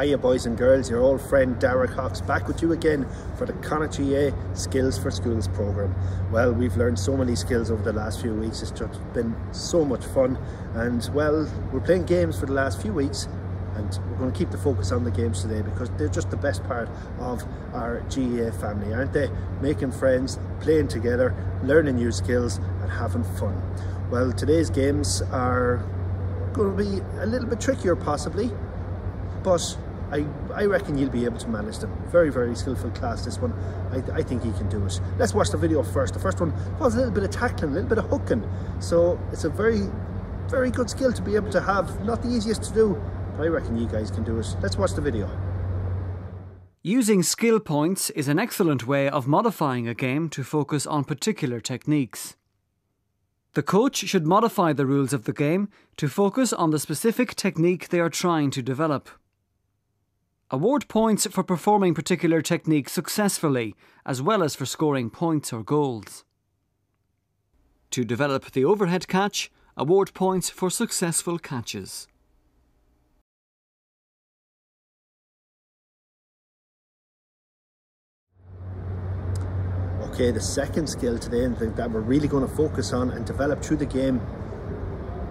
Hiya boys and girls, your old friend Derek Hawks back with you again for the Connacht GAA Skills for Schools programme. Well, we've learned so many skills over the last few weeks, it's just been so much fun and well, we're playing games for the last few weeks and we're going to keep the focus on the games today because they're just the best part of our GAA family, aren't they? Making friends, playing together, learning new skills and having fun. Well, today's games are going to be a little bit trickier possibly, but I, I reckon you'll be able to manage them. Very, very skillful class, this one. I, I think he can do it. Let's watch the video first. The first one was a little bit of tackling, a little bit of hooking. So it's a very, very good skill to be able to have. Not the easiest to do, but I reckon you guys can do it. Let's watch the video. Using skill points is an excellent way of modifying a game to focus on particular techniques. The coach should modify the rules of the game to focus on the specific technique they are trying to develop. Award points for performing particular techniques successfully, as well as for scoring points or goals. To develop the overhead catch, award points for successful catches. Okay, the second skill today that we're really going to focus on and develop through the game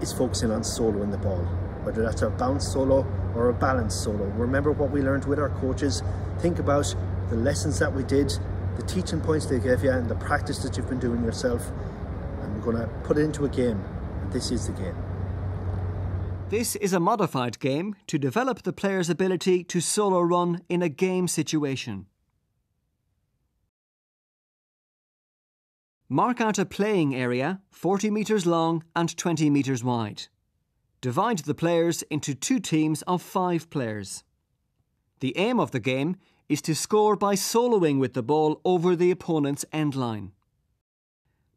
is focusing on soloing the ball. Whether that's a bounce solo or a balance solo. Remember what we learned with our coaches. Think about the lessons that we did, the teaching points they gave you and the practice that you've been doing yourself. And we're going to put it into a game. And this is the game. This is a modified game to develop the player's ability to solo run in a game situation. Mark out a playing area 40 metres long and 20 metres wide. Divide the players into two teams of five players. The aim of the game is to score by soloing with the ball over the opponent's end line.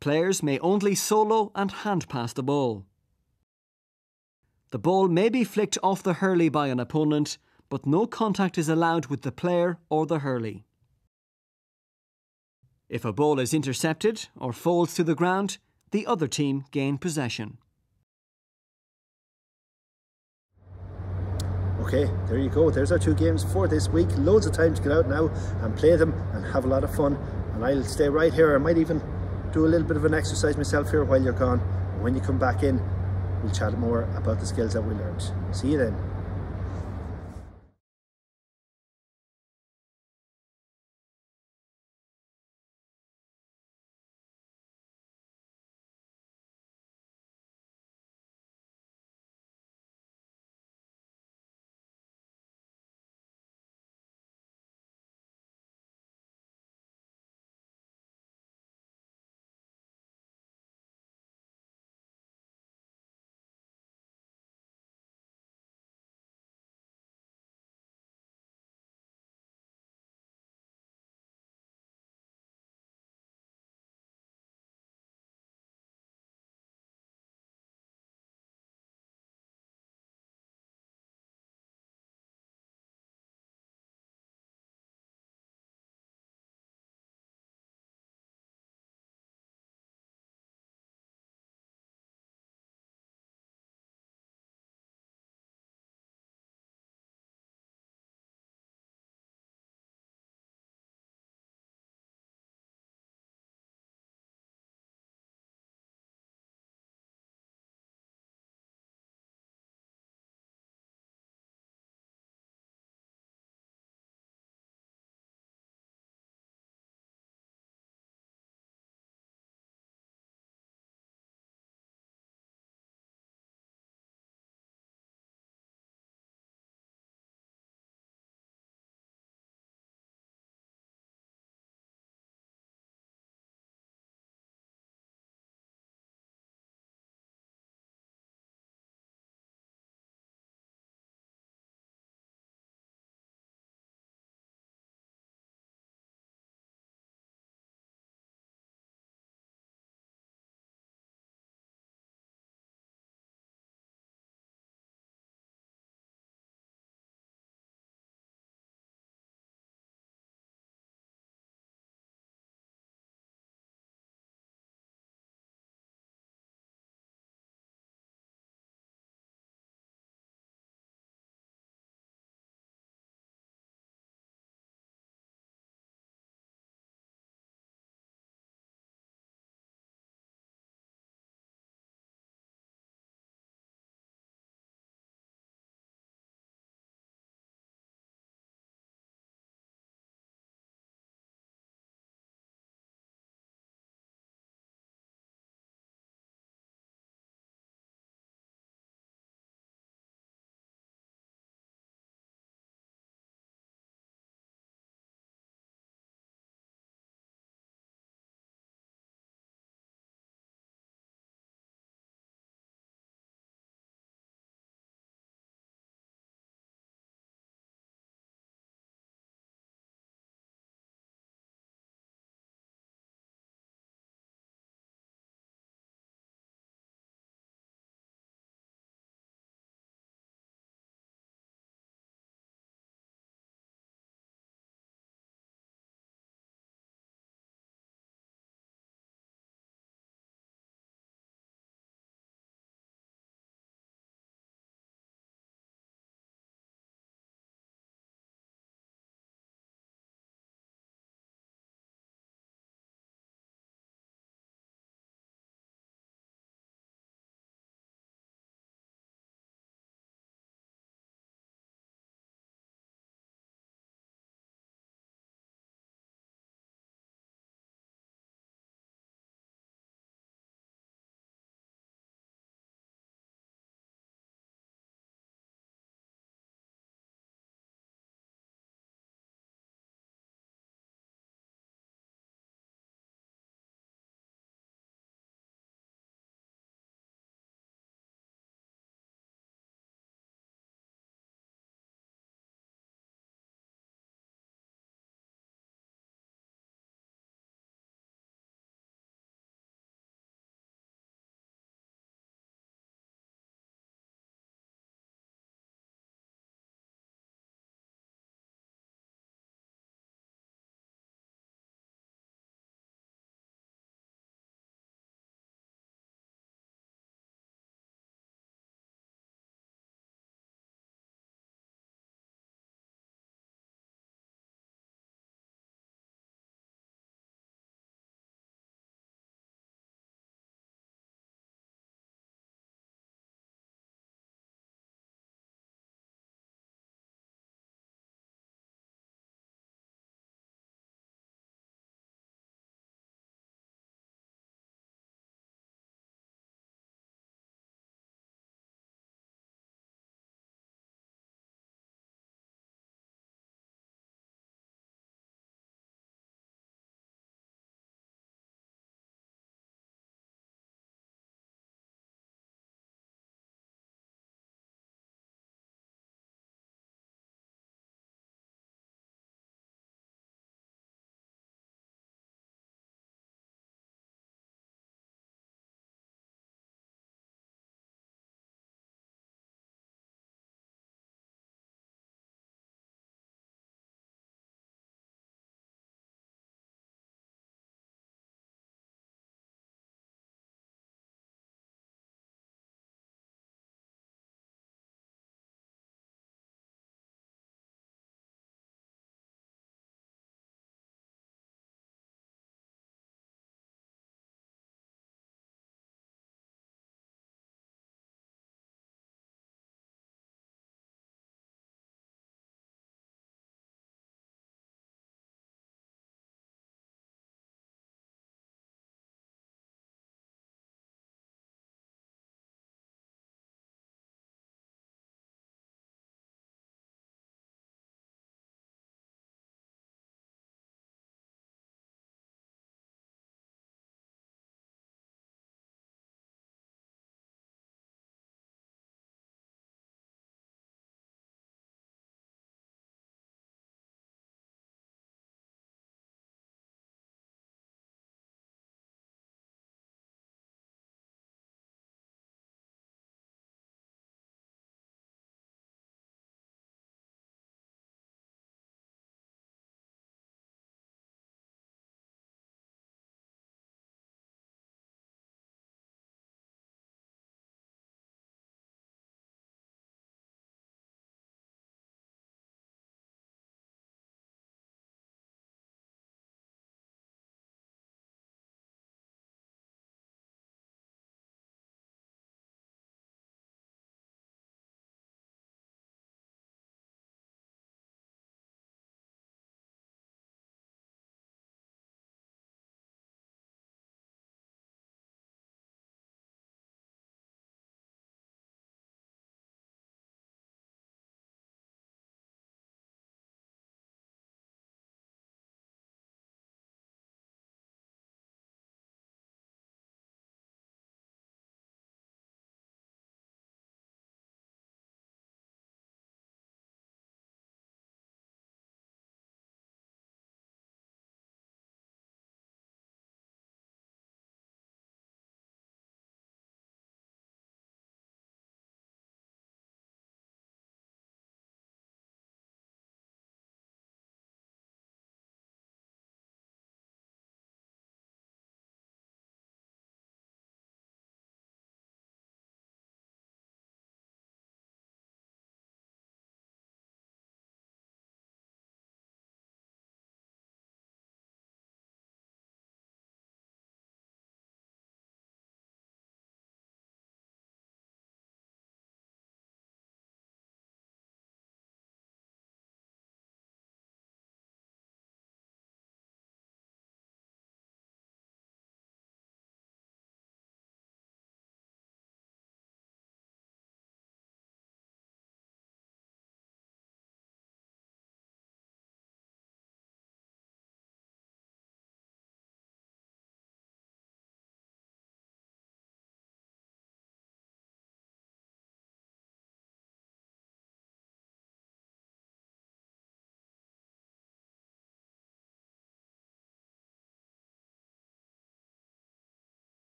Players may only solo and hand pass the ball. The ball may be flicked off the hurley by an opponent, but no contact is allowed with the player or the hurley. If a ball is intercepted or falls to the ground, the other team gain possession. Okay, there you go. There's our two games for this week. Loads of time to get out now and play them and have a lot of fun. And I'll stay right here. I might even do a little bit of an exercise myself here while you're gone. And when you come back in, we'll chat more about the skills that we learned. See you then.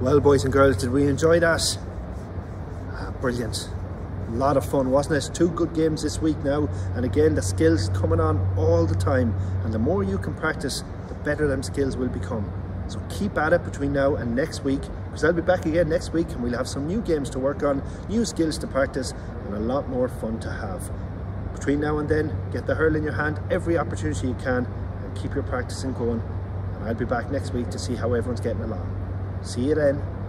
Well, boys and girls, did we enjoy that? Ah, brilliant. A lot of fun, wasn't it? Two good games this week now. And again, the skills coming on all the time. And the more you can practice, the better them skills will become. So keep at it between now and next week because I'll be back again next week and we'll have some new games to work on, new skills to practice and a lot more fun to have. Between now and then, get the hurl in your hand every opportunity you can and keep your practicing going. And I'll be back next week to see how everyone's getting along. See you then.